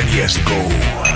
centuries ago.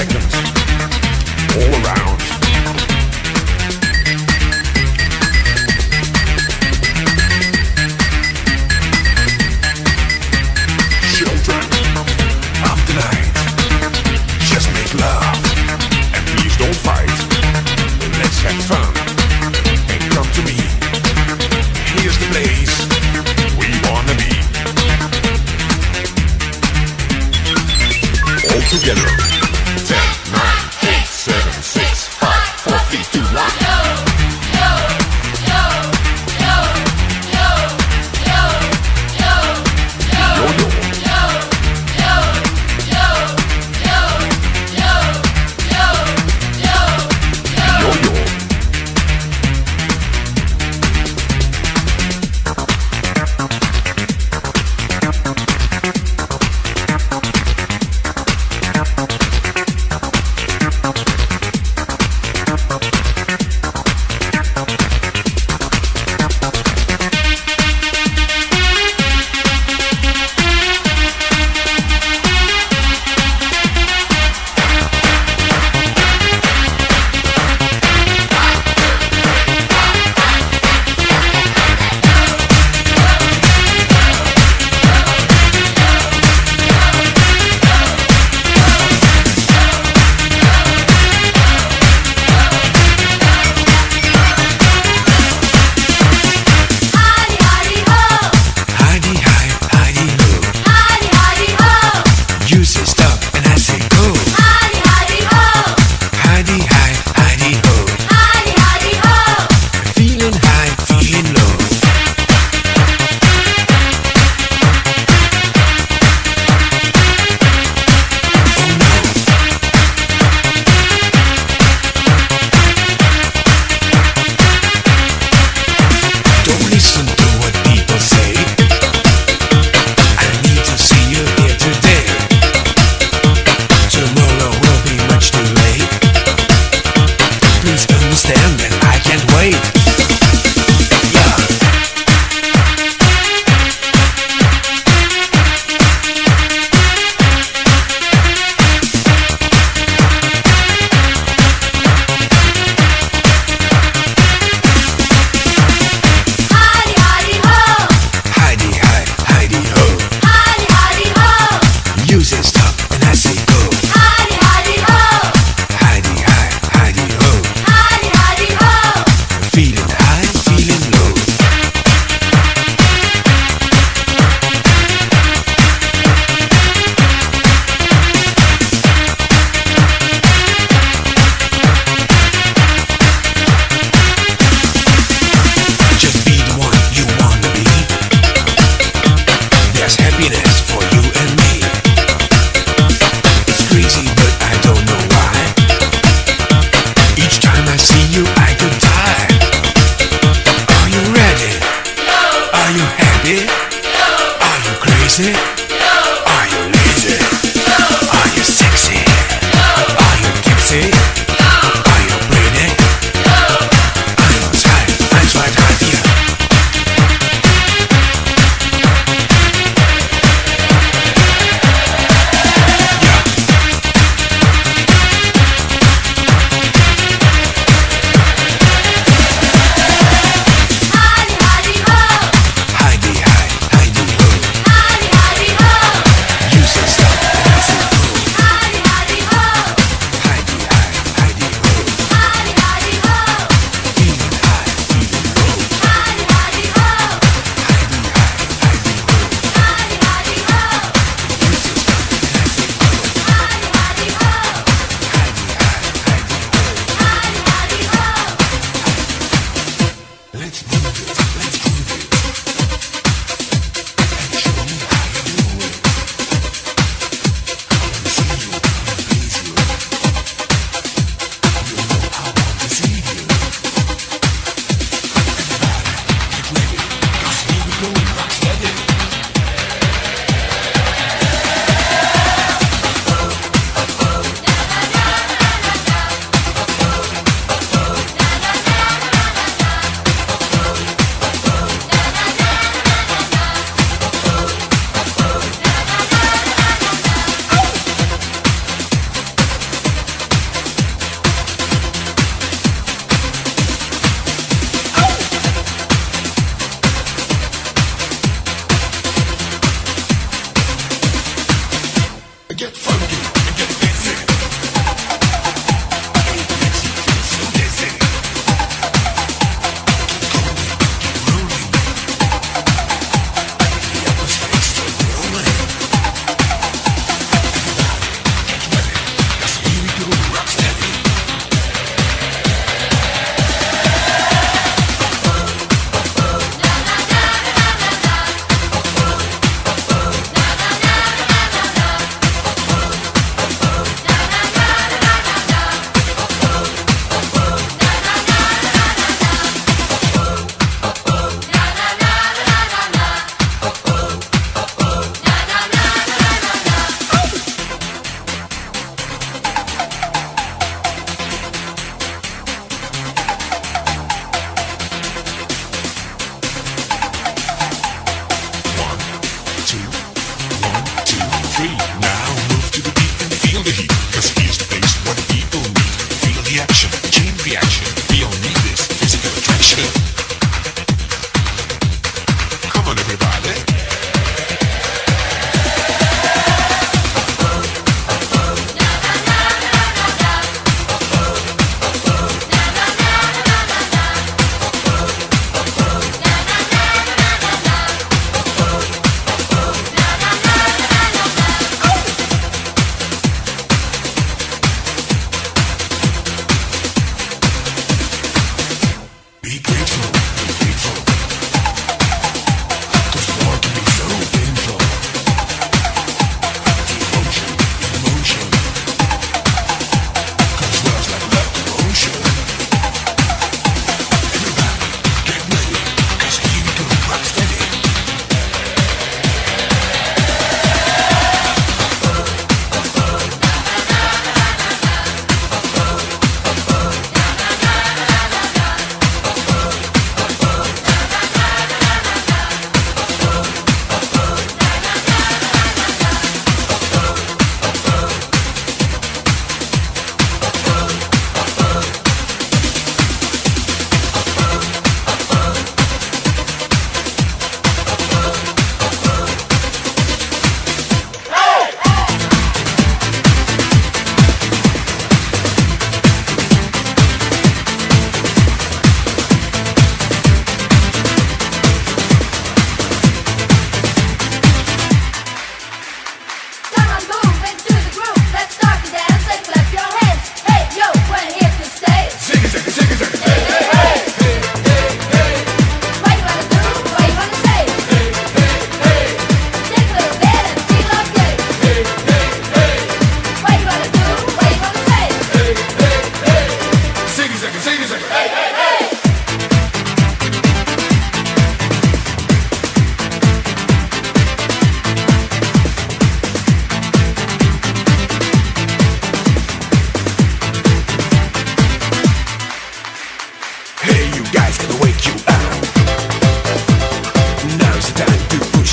seconds. All around. Children of the night, just make love and please don't fight. Let's have fun and come to me. Here's the place we wanna be. All together.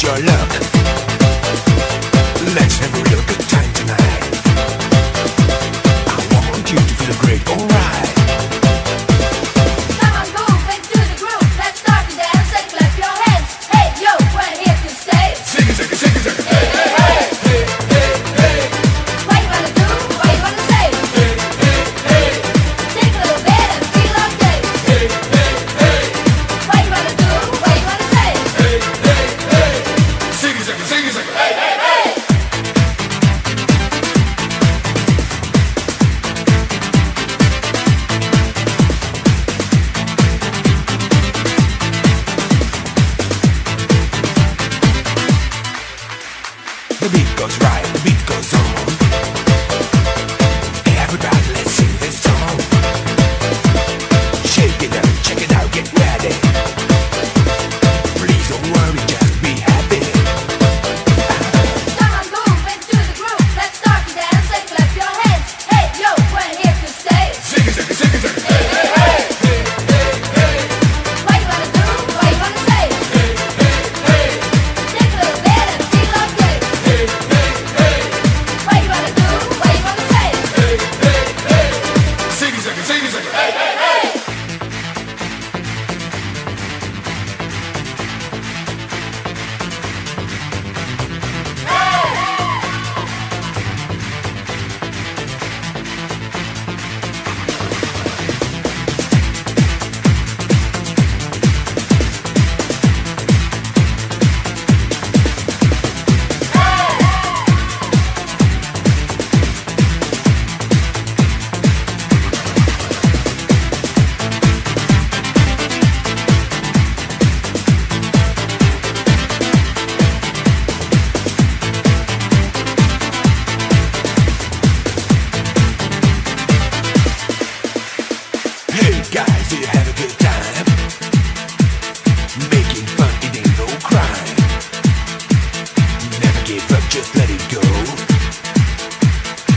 your luck. Let him just let it go.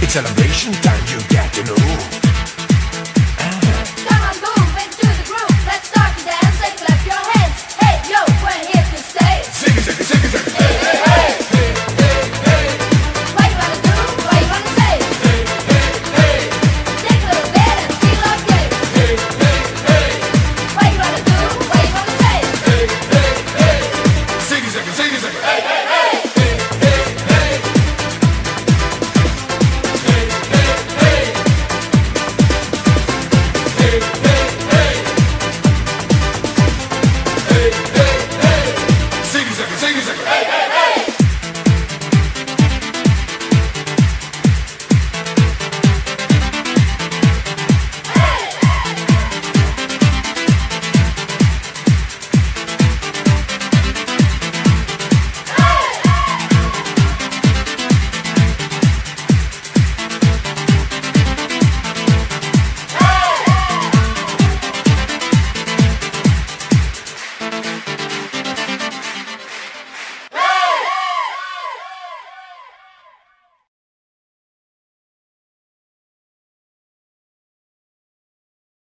It's elevation time, you got to know.